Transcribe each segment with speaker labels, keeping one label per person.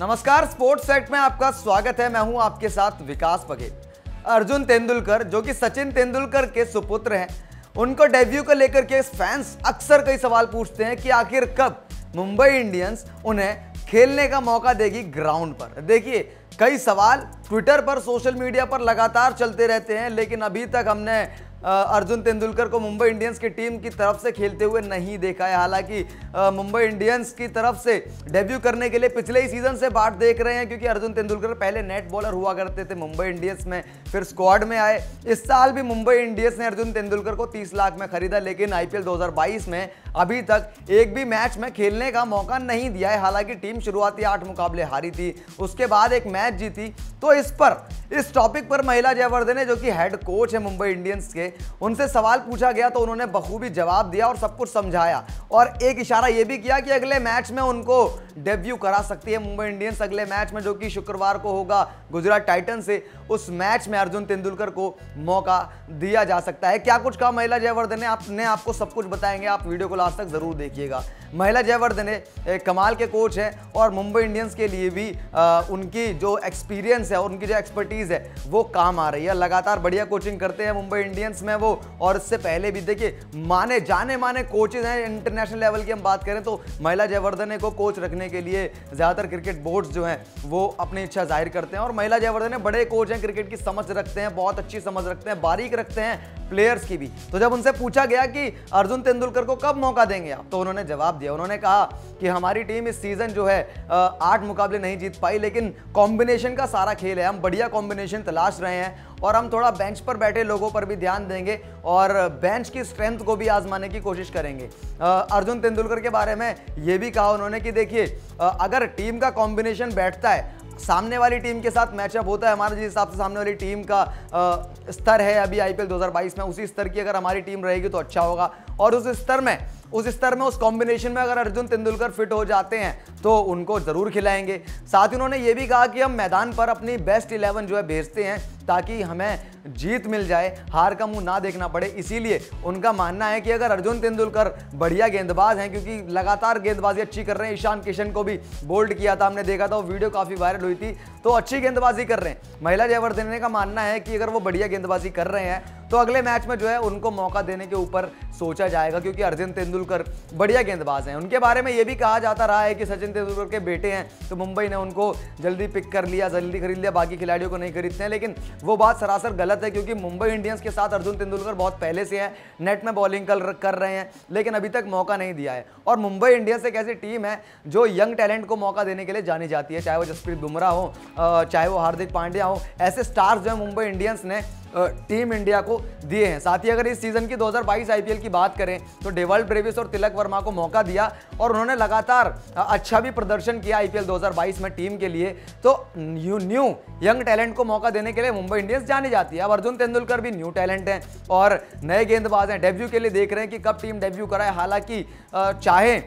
Speaker 1: नमस्कार, sports set में आपका स्वागत है। मैं हूँ आपके साथ विकास बघेल अर्जुन तेंदुलकर, जो कि सचिन तेंदुलकर के सुपुत्र हैं, उनको डेब्यू को लेकर के फैंस अक्सर कई सवाल पूछते हैं कि आखिर कब मुंबई इंडियंस उन्हें खेलने का मौका देगी ग्राउंड पर। देखिए, कई सवाल ट्विटर पर सोशल मीडिया पर लगातार चलते रहते हैं, लेकिन अभी तक हमने अर्जुन तेंदुलकर को मुंबई इंडियंस की टीम की तरफ़ से खेलते हुए नहीं देखा है। हालाँकि मुंबई इंडियंस की तरफ़ से डेब्यू करने के लिए पिछले ही सीज़न से बाट देख रहे हैं, क्योंकि अर्जुन तेंदुलकर पहले नेट बॉलर हुआ करते थे मुंबई इंडियंस में, फिर स्क्वाड में आए। इस साल भी मुंबई इंडियंस ने अर्जुन तेंदुलकर को 30 लाख में खरीदा, लेकिन आईपीएल 2022 में अभी तक एक भी मैच में खेलने का मौका नहीं दिया है। हालाँकि टीम शुरुआती आठ मुकाबले हारी थी, उसके बाद एक मैच जीती। तो इस पर, इस टॉपिक पर महिला जयवर्धन है, जो कि हेड कोच है मुंबई इंडियंस के। उनसे सवाल पूछा गया तो उन्होंने बखूबी जवाब दिया और सब कुछ समझाया। और एक इशारा यह भी किया कि अगले मैच में उनको डेब्यू करा सकती है मुंबई इंडियंस अगले मैच में जो कि शुक्रवार को होगा गुजरात टाइटन से। उस मैच में अर्जुन तेंदुलकर को मौका दिया जा सकता है। क्या कुछ कहा महिला जयवर्धन ने? आपने आपको सब कुछ बताएँगे। आप वीडियो को लास्ट तक ज़रूर देखिएगा। महिला जयवर्धन कमाल के कोच हैं और मुंबई इंडियंस के लिए भी आ, उनकी जो एक्सपीरियंस है और उनकी जो एक्सपर्टीज़ है वो काम आ रही है। लगातार बढ़िया कोचिंग करते हैं मुंबई इंडियंस में वो। और इससे पहले भी देखिए माने जाने माने कोचेज हैं। इंटरनेशनल लेवल की हम बात करें तो महिला जयवर्धन को कोच रखने के लिए ज़्यादातर क्रिकेट बोर्ड्स जो हैं, वो अपनी इच्छा ज़ाहिर करते हैं। और महिला जयवर्धन बड़े कोच हैं, क्रिकेट की समझ रखते हैं, बहुत अच्छी समझ रखते हैं, बारीक रखते हैं प्लेयर्स की भी। तो जब उनसे पूछा गया कि अर्जुन तेंदुलकर को कब मौका देंगे आप तो उन्होंने जवाब दिया। उन्होंने कहा कि हमारी टीम इस सीज़न जो है आठ मुकाबले नहीं जीत पाई, लेकिन कॉम्बिनेशन का सारा खेल है। हम बढ़िया कॉम्बिनेशन तलाश रहे हैं और हम थोड़ा बेंच पर बैठे लोगों पर भी ध्यान देंगे और बेंच की स्ट्रेंथ को भी आजमाने की कोशिश करेंगे। अर्जुन तेंदुलकर के बारे में ये भी कहा उन्होंने कि देखिए अगर टीम का कॉम्बिनेशन बैठता है, सामने वाली टीम के साथ मैचअप होता है, हमारे जिस हिसाब से सामने वाली टीम का स्तर है अभी आईपीएल 2022 में, उसी स्तर की अगर हमारी टीम रहेगी तो अच्छा होगा। और उस स्तर में उस स्तर में, उस कॉम्बिनेशन में अगर अर्जुन तेंदुलकर फिट हो जाते हैं तो उनको ज़रूर खिलाएँगे। साथ ही उन्होंने ये भी कहा कि हम मैदान पर अपनी बेस्ट इलेवन जो है भेजते हैं, ताकि हमें जीत मिल जाए, हार का मुँह ना देखना पड़े। इसीलिए उनका मानना है कि अगर अर्जुन तेंदुलकर बढ़िया गेंदबाज हैं, क्योंकि लगातार गेंदबाजी अच्छी कर रहे हैं, ईशान किशन को भी बोल्ड किया था, हमने देखा था, वो वीडियो काफ़ी वायरल हुई थी। तो अच्छी गेंदबाजी कर रहे हैं। महिला जयवर्धन का मानना है कि अगर वो बढ़िया गेंदबाजी कर रहे हैं तो अगले मैच में जो है उनको मौका देने के ऊपर सोचा जाएगा क्योंकि अर्जुन तेंदुलकर बढ़िया गेंदबाज हैं। उनके बारे में ये भी कहा जाता रहा है कि सचिन तेंदुलकर के बेटे हैं तो मुंबई ने उनको जल्दी पिक कर लिया जल्दी खरीद लिया बाकी खिलाड़ियों को नहीं खरीदते हैं। लेकिन वो बात सरासर गलत है क्योंकि मुंबई इंडियंस के साथ अर्जुन तेंदुलकर बहुत पहले से है नेट में बॉलिंग कर, रहे हैं लेकिन अभी तक मौका नहीं दिया है। और मुंबई इंडियंस एक ऐसी टीम है जो यंग टैलेंट को मौका देने के लिए जानी जाती है चाहे वो जसप्रीत बुमराह हो चाहे वो हार्दिक पांड्या हो ऐसे स्टार्स जो है मुंबई इंडियंस ने टीम इंडिया को दिए हैं। साथ ही अगर इस सीज़न की 2022 आईपीएल की बात करें तो डेवल्ड ब्रेविस और तिलक वर्मा को मौका दिया और उन्होंने लगातार अच्छा भी प्रदर्शन किया आईपीएल 2022 में टीम के लिए। तो न्यू न्यू यंग टैलेंट को मौका देने के लिए मुंबई इंडियंस जानी जाती है। अब अर्जुन तेंदुलकर भी न्यू टैलेंट हैं और नए गेंदबाज हैं। डेब्यू के लिए देख रहे हैं कि कब टीम डेब्यू कराए। हालाँकि चाहे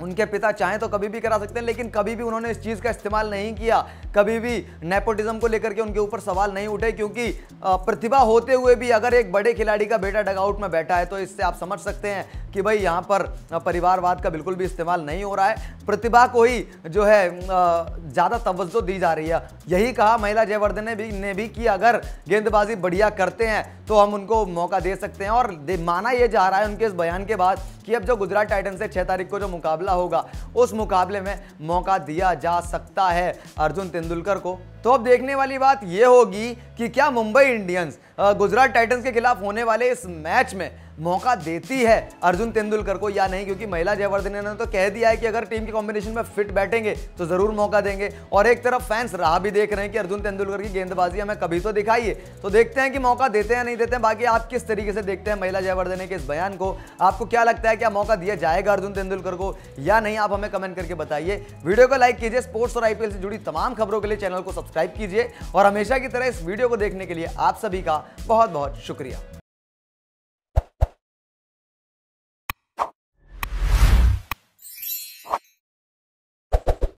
Speaker 1: उनके पिता चाहें तो कभी भी करा सकते हैं, लेकिन कभी भी उन्होंने इस चीज़ का इस्तेमाल नहीं किया। कभी भी नेपोटिज्म को लेकर के उनके ऊपर सवाल नहीं उठे, क्योंकि प्रतिभा होते हुए भी अगर एक बड़े खिलाड़ी का बेटा डगआउट में बैठा है तो इससे आप समझ सकते हैं कि भाई यहाँ पर परिवारवाद का बिल्कुल भी इस्तेमाल नहीं हो रहा है। प्रतिभा को ही जो है ज़्यादा तवज्जो दी जा रही है। यही कहा महिला जयवर्धन ने भी ने भी कि अगर गेंदबाजी बढ़िया करते हैं तो हम उनको मौका दे सकते हैं। और माना यह जा रहा है उनके इस बयान के बाद कि अब जो गुजरात टाइटन से छह तारीख को जो मुकाबला होगा। उस मुकाबले में मौका दिया जा सकता है अर्जुन तेंदुलकर को। तो अब देखने वाली बात यह होगी कि क्या मुंबई इंडियंस गुजरात टाइटंस के खिलाफ होने वाले इस मैच में मौका देती है अर्जुन तेंदुलकर को या नहीं, क्योंकि महिला जयवर्धन ने तो कह दिया है कि अगर टीम के कॉम्बिनेशन में फिट बैठेंगे तो ज़रूर मौका देंगे। और एक तरफ़ फैंस राह भी देख रहे हैं कि अर्जुन तेंदुलकर की गेंदबाजी हमें कभी तो दिखाइए तो देखते हैं कि मौका देते हैं नहीं देते हैं। बाकी आप किस तरीके से देखते हैं महिला जयवर्धन के इस बयान को? आपको क्या लगता है क्या मौका दिया जाएगा अर्जुन तेंदुलकर को या नहीं? आप हमें कमेंट करके बताइए। वीडियो को लाइक कीजिए स्पोर्ट्स और आईपीएल से जुड़ी तमाम खबरों के लिए चैनल को सब्सक्राइब कीजिए। और हमेशा की तरह इस वीडियो को देखने के लिए आप सभी का बहुत बहुत शुक्रिया।